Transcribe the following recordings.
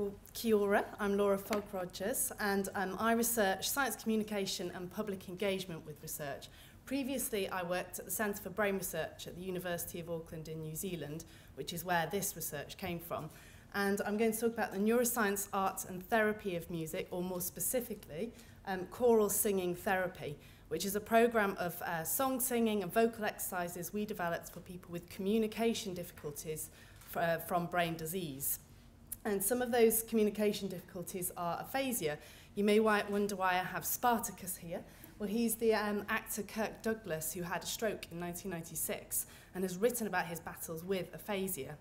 Well, kia ora. I'm Laura Fogg Rogers, and um, I research science communication and public engagement with research. Previously, I worked at the Centre for Brain Research at the University of Auckland in New Zealand, which is where this research came from. And I'm going to talk about the neuroscience, art, and therapy of music, or more specifically, um, choral singing therapy, which is a program of uh, song singing and vocal exercises we developed for people with communication difficulties uh, from brain disease. And some of those communication difficulties are aphasia. You may wonder why I have Spartacus here. Well, he's the um, actor Kirk Douglas who had a stroke in 1996 and has written about his battles with aphasia.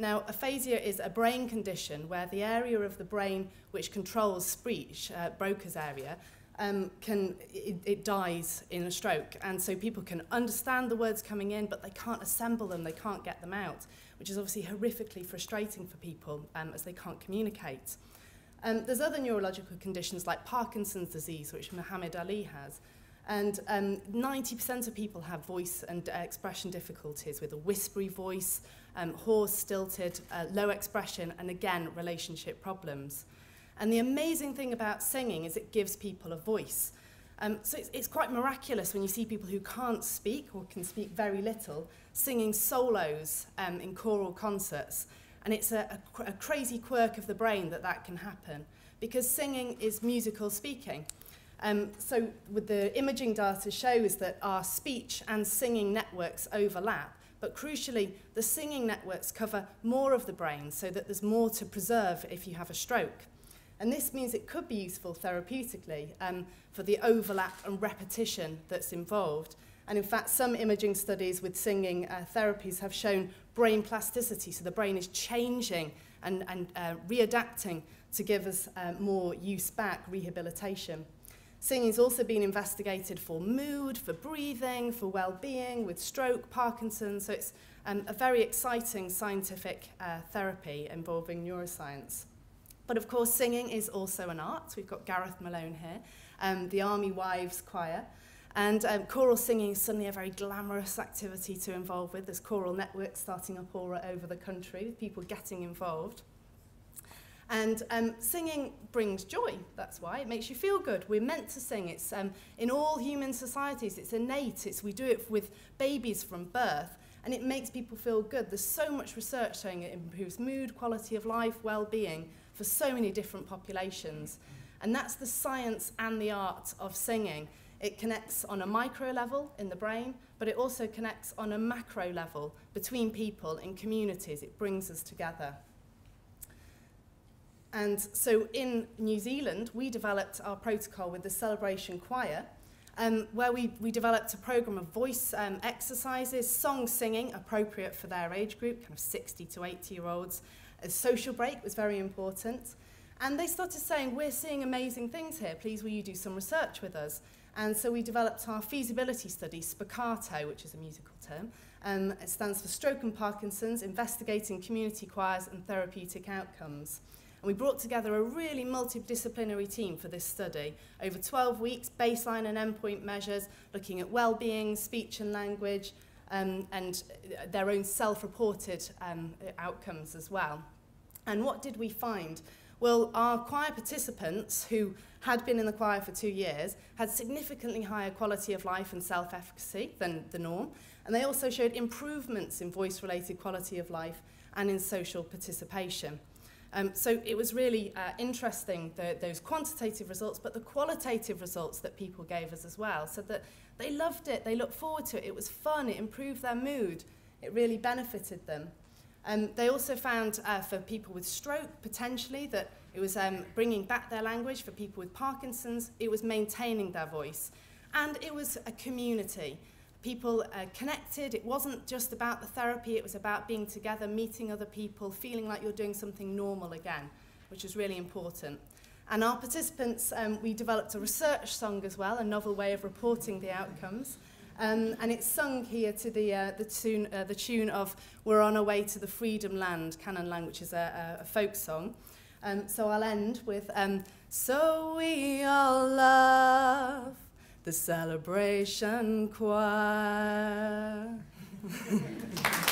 Now, aphasia is a brain condition where the area of the brain which controls speech, uh, Broca's area, um, can it, it dies in a stroke, and so people can understand the words coming in, but they can't assemble them, they can't get them out, which is obviously horrifically frustrating for people um, as they can't communicate. Um, there's other neurological conditions like Parkinson's disease, which Muhammad Ali has, and um, 90% of people have voice and uh, expression difficulties with a whispery voice, um, hoarse, stilted, uh, low expression, and again, relationship problems. And the amazing thing about singing is it gives people a voice. Um, so it's, it's quite miraculous when you see people who can't speak or can speak very little singing solos um, in choral concerts. And it's a, a, a crazy quirk of the brain that that can happen because singing is musical speaking. Um, so with the imaging data shows that our speech and singing networks overlap, but crucially, the singing networks cover more of the brain so that there's more to preserve if you have a stroke. And this means it could be useful therapeutically um, for the overlap and repetition that's involved. And in fact, some imaging studies with singing uh, therapies have shown brain plasticity. So the brain is changing and, and uh, readapting to give us uh, more use back rehabilitation. Singing has also been investigated for mood, for breathing, for well-being, with stroke, Parkinson's. So it's um, a very exciting scientific uh, therapy involving neuroscience. But of course, singing is also an art. We've got Gareth Malone here, um, the Army Wives Choir. And um, choral singing is suddenly a very glamorous activity to involve with. There's choral networks starting up all over the country with people getting involved. And um, singing brings joy, that's why. It makes you feel good. We're meant to sing. It's um, in all human societies, it's innate. It's, we do it with babies from birth, and it makes people feel good. There's so much research showing it improves mood, quality of life, well-being, for so many different populations. And that's the science and the art of singing. It connects on a micro level in the brain, but it also connects on a macro level between people in communities. It brings us together. And so in New Zealand, we developed our protocol with the Celebration Choir, um, where we, we developed a program of voice um, exercises, song singing appropriate for their age group, kind of 60 to 80 year olds, A social break was very important. And they started saying, we're seeing amazing things here. Please, will you do some research with us? And so we developed our feasibility study, Spicato, which is a musical term. Um, it stands for Stroke and Parkinson's, Investigating Community Choirs and Therapeutic Outcomes. And we brought together a really multidisciplinary team for this study. Over 12 weeks, baseline and endpoint measures, looking at well-being, speech and language, um, and their own self-reported um, outcomes as well. And what did we find? Well, our choir participants who had been in the choir for two years had significantly higher quality of life and self-efficacy than the norm. And they also showed improvements in voice-related quality of life and in social participation. Um, so it was really uh, interesting, the, those quantitative results, but the qualitative results that people gave us as well. So that they loved it, they looked forward to it, it was fun, it improved their mood, it really benefited them. Um, they also found uh, for people with stroke, potentially, that it was um, bringing back their language. For people with Parkinson's, it was maintaining their voice. And it was a community. people uh, connected. It wasn't just about the therapy, it was about being together, meeting other people, feeling like you're doing something normal again, which is really important. And our participants, um, we developed a research song as well, a novel way of reporting the outcomes. Um, and it's sung here to the, uh, the, tune, uh, the tune of We're on our way to the freedom land, Canon Lang, which is a, a, a folk song. Um, so I'll end with um, So we all love the celebration choir.